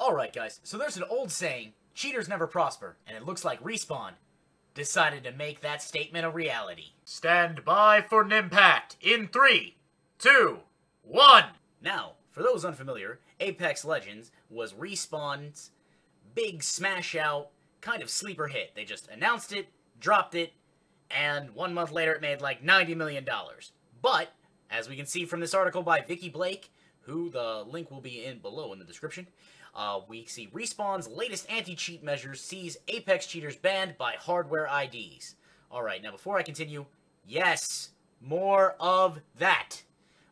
Alright guys, so there's an old saying, cheaters never prosper, and it looks like Respawn decided to make that statement a reality. Stand by for Nimpact in three, two, one. Now, for those unfamiliar, Apex Legends was Respawn's big smash out kind of sleeper hit. They just announced it, dropped it, and one month later it made like $90 million. But, as we can see from this article by Vikki Blake, who the link will be in below in the description, uh, we see Respawn's latest anti-cheat measures sees Apex cheaters banned by hardware IDs. Alright, now before I continue, yes, more of that.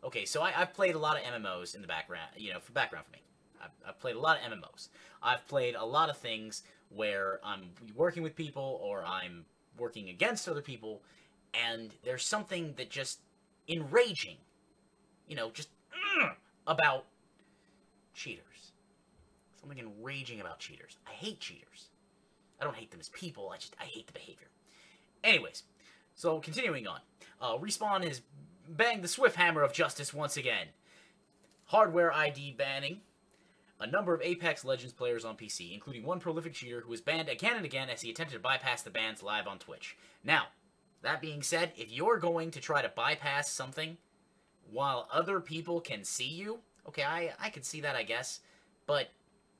Okay, so I, have played a lot of MMOs in the background, you know, for background for me. I've, I've played a lot of MMOs. I've played a lot of things where I'm working with people or I'm working against other people, and there's something that just enraging, you know, just mm, about cheaters. Something enraging about cheaters. I hate cheaters. I don't hate them as people, I just, I hate the behavior. Anyways, so continuing on. Uh, Respawn has banged the swift hammer of justice once again. Hardware ID banning a number of Apex Legends players on PC, including one prolific cheater who was banned again and again as he attempted to bypass the bans live on Twitch. Now, that being said, if you're going to try to bypass something while other people can see you, okay, I, I can see that, I guess, but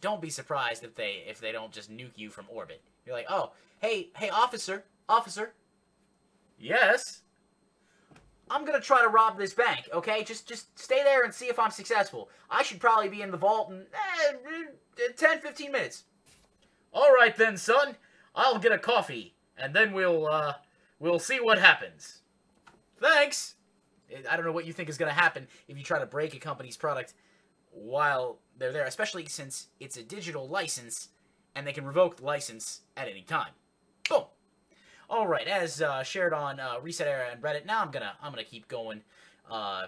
don't be surprised if they if they don't just nuke you from orbit. You're like, oh, hey, hey, officer, officer. Yes. I'm gonna try to rob this bank, okay? Just just stay there and see if I'm successful. I should probably be in the vault in eh, 10, 15 minutes. All right then, son. I'll get a coffee, and then we'll, uh, we'll see what happens. Thanks! I don't know what you think is gonna happen if you try to break a company's product while they're there, especially since it's a digital license, and they can revoke the license at any time. Boom! All right, as uh, shared on uh, ResetEra and Reddit. Now I'm gonna I'm gonna keep going uh,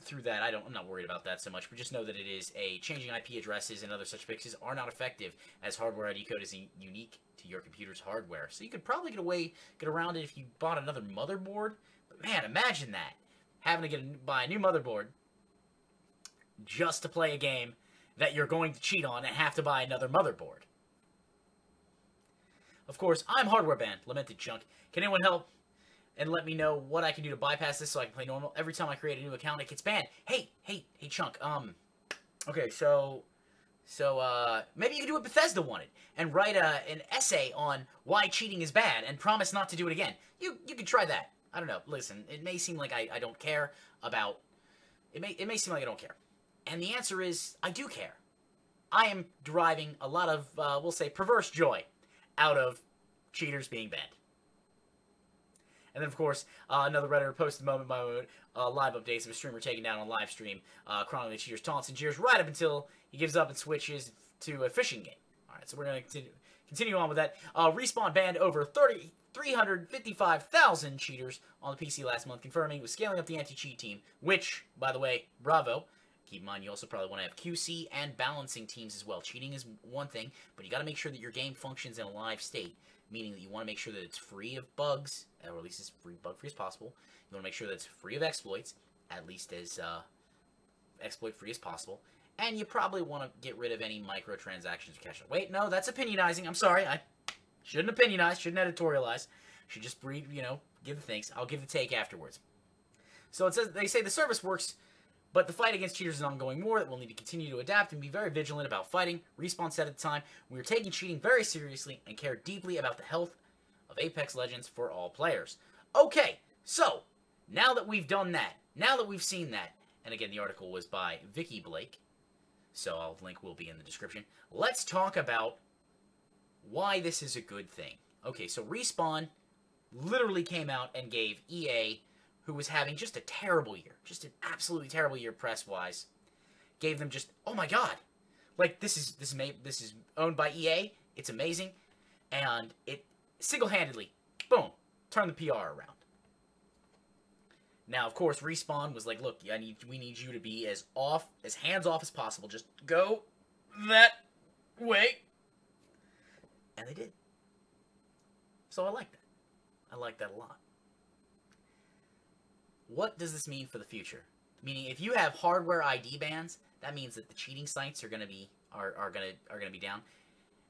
through that. I don't I'm not worried about that so much, but just know that it is a changing IP addresses and other such fixes are not effective as hardware ID code is unique to your computer's hardware. So you could probably get away get around it if you bought another motherboard. But man, imagine that having to get a, buy a new motherboard just to play a game that you're going to cheat on and have to buy another motherboard. Of course, I'm hardware banned. Lamented chunk. Can anyone help and let me know what I can do to bypass this so I can play normal? Every time I create a new account, it gets banned. Hey, hey, hey, chunk. Um, okay, so, so, uh, maybe you can do what Bethesda wanted and write a, an essay on why cheating is bad and promise not to do it again. You, you could try that. I don't know. Listen, it may seem like I, I don't care about, it may, it may seem like I don't care. And the answer is, I do care. I am deriving a lot of, uh, we'll say, perverse joy out of cheaters being banned. And then, of course, uh, another Redditor posted moment by moment uh, live updates of a streamer taken down on live stream, uh, chronicling the cheaters' taunts and jeers right up until he gives up and switches to a fishing game. All right, so we're going to continue, continue on with that. Uh, Respawn banned over 30, 355,000 cheaters on the PC last month, confirming was scaling up the anti-cheat team, which, by the way, bravo. Keep in mind, you also probably want to have QC and balancing teams as well. Cheating is one thing, but you got to make sure that your game functions in a live state, meaning that you want to make sure that it's free of bugs, or at least as free bug-free as possible. You want to make sure that it's free of exploits, at least as uh, exploit-free as possible. And you probably want to get rid of any microtransactions or cache. Wait, no, that's opinionizing. I'm sorry. I shouldn't opinionize, shouldn't editorialize. Should just breed, you know, give the thanks. I'll give the take afterwards. So it says they say the service works but the fight against cheaters is an ongoing war that we'll need to continue to adapt and be very vigilant about fighting. Respawn said at the time, we are taking cheating very seriously and care deeply about the health of Apex Legends for all players. Okay, so, now that we've done that, now that we've seen that, and again, the article was by Vikki Blake, so I'll link will be in the description. Let's talk about why this is a good thing. Okay, so Respawn literally came out and gave EA who was having just a terrible year, just an absolutely terrible year press-wise, gave them just, oh my god, like this is this may this is owned by EA, it's amazing, and it single-handedly, boom, turned the PR around. Now, of course, Respawn was like, look, I need, we need you to be as off, as hands-off as possible. Just go that way. And they did. So I like that. I like that a lot what does this mean for the future? Meaning, if you have hardware ID bans, that means that the cheating sites are gonna be are, are gonna are gonna be down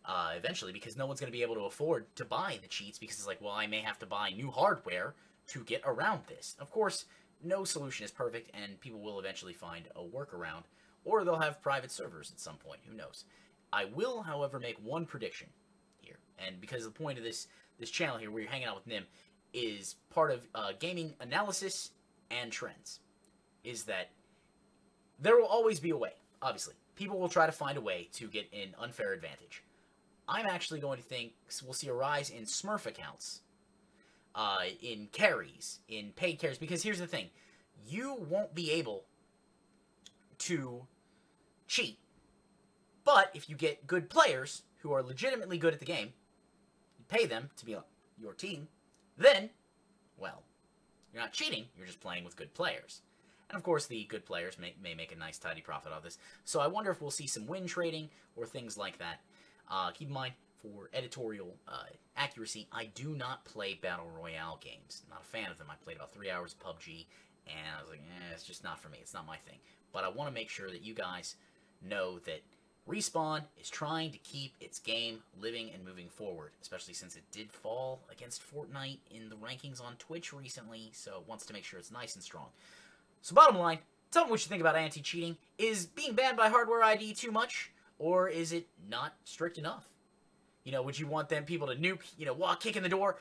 uh, eventually because no one's gonna be able to afford to buy the cheats because it's like, well, I may have to buy new hardware to get around this. Of course, no solution is perfect, and people will eventually find a workaround, or they'll have private servers at some point. Who knows? I will, however, make one prediction here, and because the point of this this channel here, where you're hanging out with Nim, is part of uh, gaming analysis and trends. Is that there will always be a way. Obviously, people will try to find a way to get an unfair advantage. I'm actually going to think we'll see a rise in Smurf accounts, uh, in carries, in paid carries, because here's the thing. You won't be able to cheat, but if you get good players who are legitimately good at the game, you pay them to be on your team, then, well, you're not cheating, you're just playing with good players. And of course, the good players may, may make a nice, tidy profit of this. So I wonder if we'll see some win trading or things like that. Uh, keep in mind, for editorial uh, accuracy, I do not play Battle Royale games. I'm not a fan of them. I played about three hours of PUBG, and I was like, eh, it's just not for me. It's not my thing. But I want to make sure that you guys know that Respawn is trying to keep its game living and moving forward, especially since it did fall against Fortnite in the rankings on Twitch recently, so it wants to make sure it's nice and strong. So bottom line, tell me what you think about anti-cheating. Is being banned by Hardware ID too much? Or is it not strict enough? You know, would you want them people to nuke, you know, walk, kick in the door,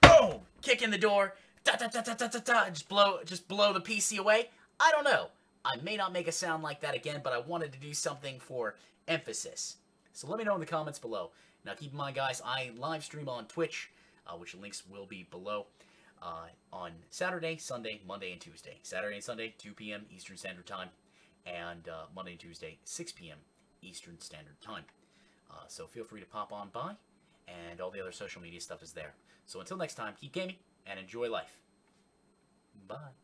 boom, kick in the door, da da da da da da da, just blow, just blow the PC away? I don't know. I may not make a sound like that again, but I wanted to do something for emphasis. So let me know in the comments below. Now keep in mind, guys, I live stream on Twitch, uh, which links will be below, uh, on Saturday, Sunday, Monday, and Tuesday. Saturday and Sunday, 2 p.m. Eastern Standard Time, and uh, Monday and Tuesday, 6 p.m. Eastern Standard Time. Uh, so feel free to pop on by, and all the other social media stuff is there. So until next time, keep gaming and enjoy life. Bye.